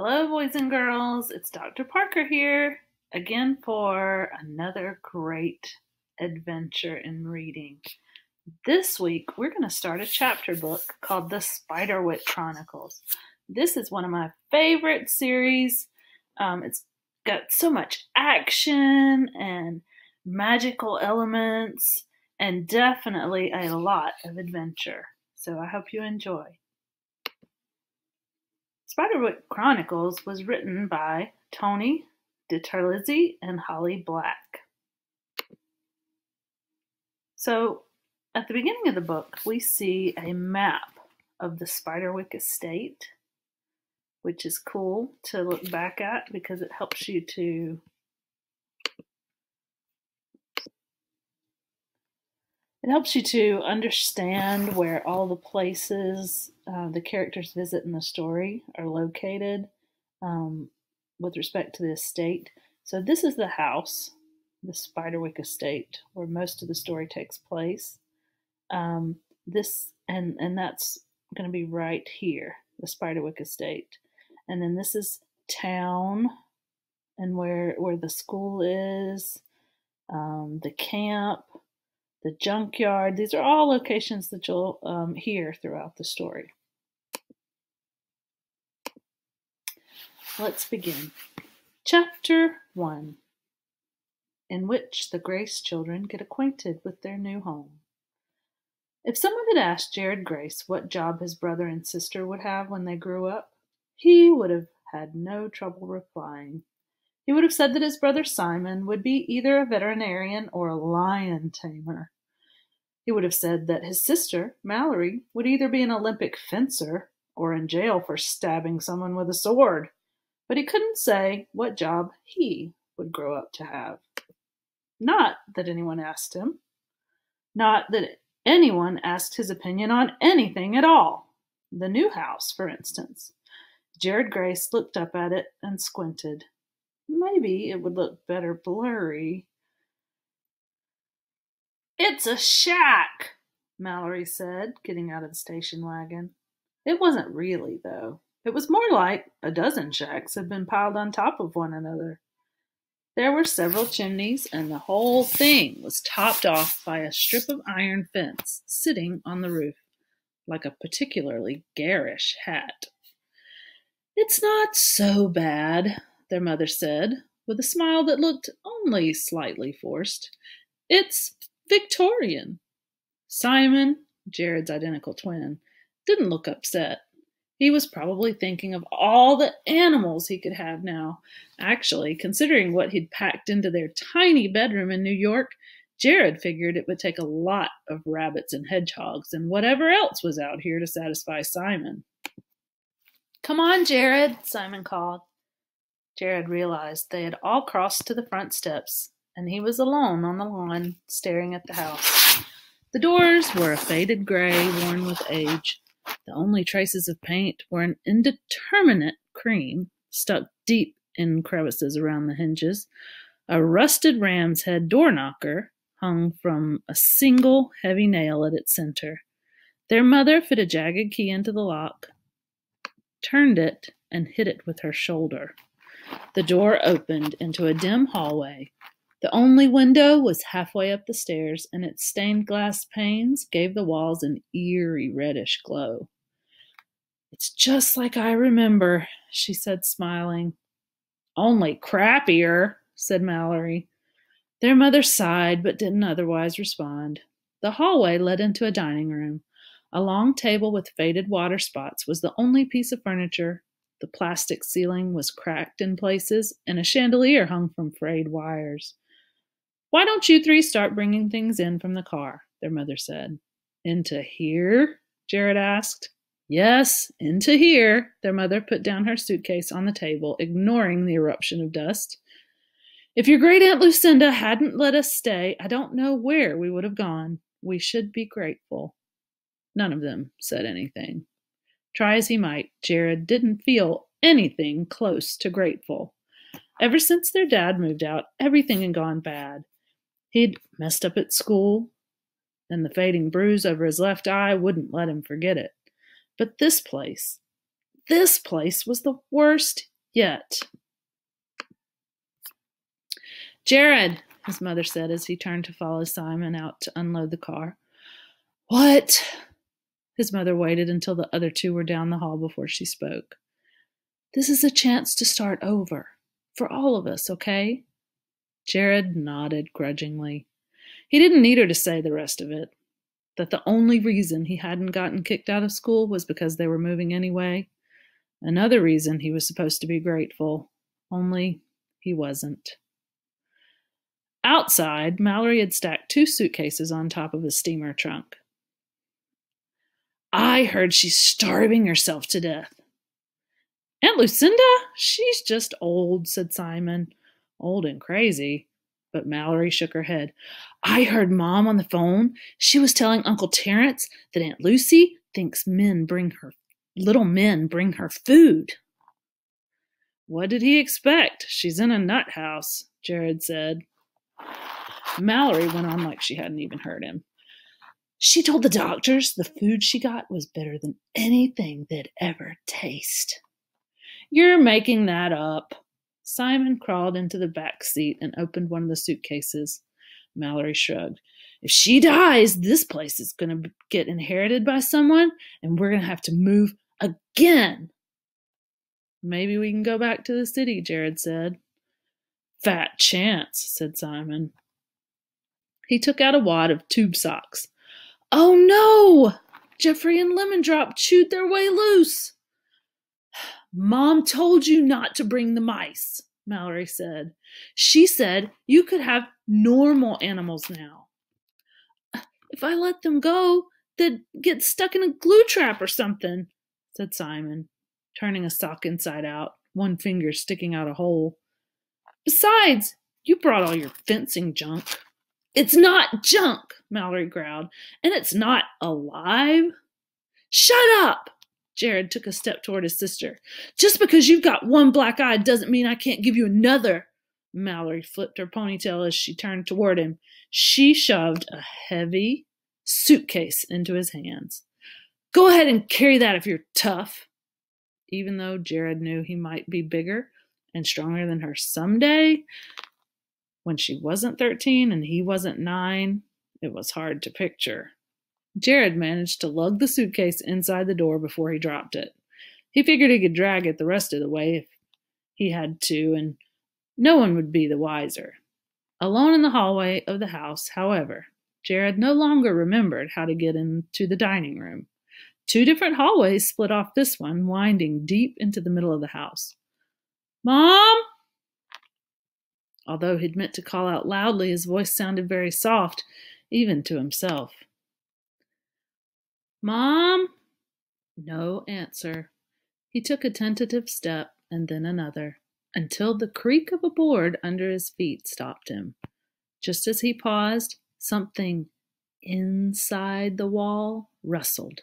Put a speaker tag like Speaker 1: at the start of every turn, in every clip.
Speaker 1: Hello, boys and girls. It's Dr. Parker here again for another great adventure in reading. This week, we're going to start a chapter book called The Spiderwick Chronicles. This is one of my favorite series. Um, it's got so much action and magical elements, and definitely a lot of adventure. So I hope you enjoy. Spiderwick Chronicles was written by Tony DiTerlizzi and Holly Black. So, at the beginning of the book, we see a map of the Spiderwick estate, which is cool to look back at because it helps you to it helps you to understand where all the places uh, the characters visit in the story are located um, with respect to the estate. So this is the house, the Spiderwick estate, where most of the story takes place. Um, this and and that's going to be right here, the Spiderwick estate, and then this is town, and where where the school is, um, the camp the junkyard. These are all locations that you'll um, hear throughout the story. Let's begin. Chapter 1 In which the Grace children get acquainted with their new home. If someone had asked Jared Grace what job his brother and sister would have when they grew up, he would have had no trouble replying. He would have said that his brother Simon would be either a veterinarian or a lion tamer. He would have said that his sister, Mallory, would either be an Olympic fencer or in jail for stabbing someone with a sword. But he couldn't say what job he would grow up to have. Not that anyone asked him. Not that anyone asked his opinion on anything at all. The new house, for instance. Jared Grace looked up at it and squinted. Maybe it would look better blurry. It's a shack, Mallory said, getting out of the station wagon. It wasn't really, though. It was more like a dozen shacks had been piled on top of one another. There were several chimneys, and the whole thing was topped off by a strip of iron fence sitting on the roof, like a particularly garish hat. It's not so bad, their mother said, with a smile that looked only slightly forced. It's Victorian. Simon, Jared's identical twin, didn't look upset. He was probably thinking of all the animals he could have now. Actually, considering what he'd packed into their tiny bedroom in New York, Jared figured it would take a lot of rabbits and hedgehogs and whatever else was out here to satisfy Simon. Come on, Jared, Simon called. Jared realized they had all crossed to the front steps, and he was alone on the lawn, staring at the house. The doors were a faded gray, worn with age. The only traces of paint were an indeterminate cream stuck deep in crevices around the hinges, a rusted ram's head door knocker hung from a single heavy nail at its center. Their mother fit a jagged key into the lock, turned it, and hit it with her shoulder. The door opened into a dim hallway. The only window was halfway up the stairs, and its stained glass panes gave the walls an eerie reddish glow. It's just like I remember, she said, smiling. Only crappier, said Mallory. Their mother sighed, but didn't otherwise respond. The hallway led into a dining room. A long table with faded water spots was the only piece of furniture the plastic ceiling was cracked in places, and a chandelier hung from frayed wires. Why don't you three start bringing things in from the car? their mother said. Into here? Jared asked. Yes, into here. Their mother put down her suitcase on the table, ignoring the eruption of dust. If your great aunt Lucinda hadn't let us stay, I don't know where we would have gone. We should be grateful. None of them said anything. Try as he might, Jared didn't feel anything close to grateful. Ever since their dad moved out, everything had gone bad. He'd messed up at school, and the fading bruise over his left eye wouldn't let him forget it. But this place, this place was the worst yet. Jared, his mother said as he turned to follow Simon out to unload the car. What? His mother waited until the other two were down the hall before she spoke. This is a chance to start over. For all of us, okay? Jared nodded grudgingly. He didn't need her to say the rest of it. That the only reason he hadn't gotten kicked out of school was because they were moving anyway. Another reason he was supposed to be grateful, only he wasn't. Outside, Mallory had stacked two suitcases on top of a steamer trunk. I heard she's starving herself to death. Aunt Lucinda? She's just old, said Simon. Old and crazy. But Mallory shook her head. I heard Mom on the phone. She was telling Uncle Terence that Aunt Lucy thinks men bring her little men bring her food. What did he expect? She's in a nut house, Jared said. Mallory went on like she hadn't even heard him. She told the doctors the food she got was better than anything they'd ever taste. You're making that up. Simon crawled into the back seat and opened one of the suitcases. Mallory shrugged. If she dies, this place is going to get inherited by someone, and we're going to have to move again. Maybe we can go back to the city, Jared said. Fat chance, said Simon. He took out a wad of tube socks. Oh no! Jeffrey and Lemon Drop chewed their way loose. Mom told you not to bring the mice, Mallory said. She said you could have normal animals now. If I let them go, they'd get stuck in a glue trap or something, said Simon, turning a sock inside out, one finger sticking out a hole. Besides, you brought all your fencing junk. It's not junk, Mallory growled, and it's not alive. Shut up! Jared took a step toward his sister. Just because you've got one black eye doesn't mean I can't give you another. Mallory flipped her ponytail as she turned toward him. She shoved a heavy suitcase into his hands. Go ahead and carry that if you're tough. Even though Jared knew he might be bigger and stronger than her someday, when she wasn't 13 and he wasn't 9, it was hard to picture. Jared managed to lug the suitcase inside the door before he dropped it. He figured he could drag it the rest of the way if he had to, and no one would be the wiser. Alone in the hallway of the house, however, Jared no longer remembered how to get into the dining room. Two different hallways split off this one, winding deep into the middle of the house. Mom! Although he'd meant to call out loudly, his voice sounded very soft, even to himself. Mom? No answer. He took a tentative step and then another, until the creak of a board under his feet stopped him. Just as he paused, something inside the wall rustled.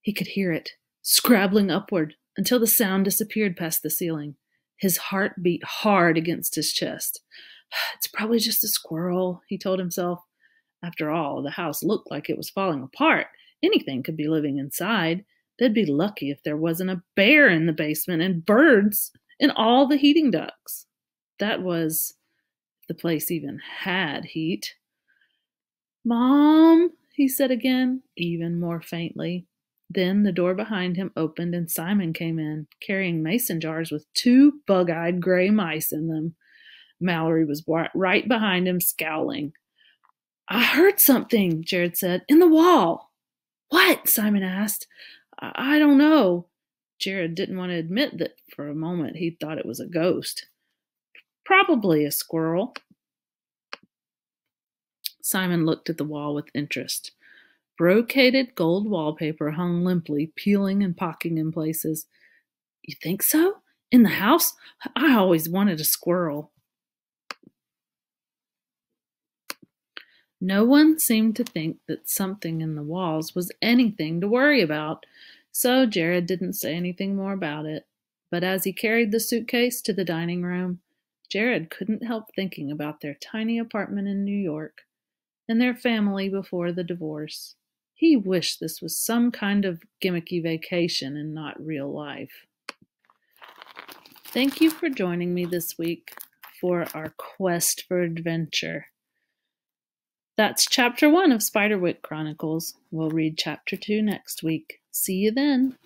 Speaker 1: He could hear it, scrabbling upward until the sound disappeared past the ceiling. His heart beat hard against his chest. It's probably just a squirrel, he told himself. After all, the house looked like it was falling apart. Anything could be living inside. They'd be lucky if there wasn't a bear in the basement and birds in all the heating ducts. That was the place even had heat. Mom, he said again, even more faintly. Then the door behind him opened and Simon came in, carrying mason jars with two bug eyed gray mice in them. Mallory was right behind him, scowling. I heard something, Jared said, in the wall. What? Simon asked. I, I don't know. Jared didn't want to admit that for a moment he thought it was a ghost. Probably a squirrel. Simon looked at the wall with interest. Brocaded gold wallpaper hung limply, peeling and pocking in places. You think so? In the house? I always wanted a squirrel. No one seemed to think that something in the walls was anything to worry about, so Jared didn't say anything more about it. But as he carried the suitcase to the dining room, Jared couldn't help thinking about their tiny apartment in New York and their family before the divorce He wished this was some kind of gimmicky vacation and not real life. Thank you for joining me this week for our quest for adventure. That's chapter one of Spiderwick Chronicles. We'll read chapter two next week. See you then.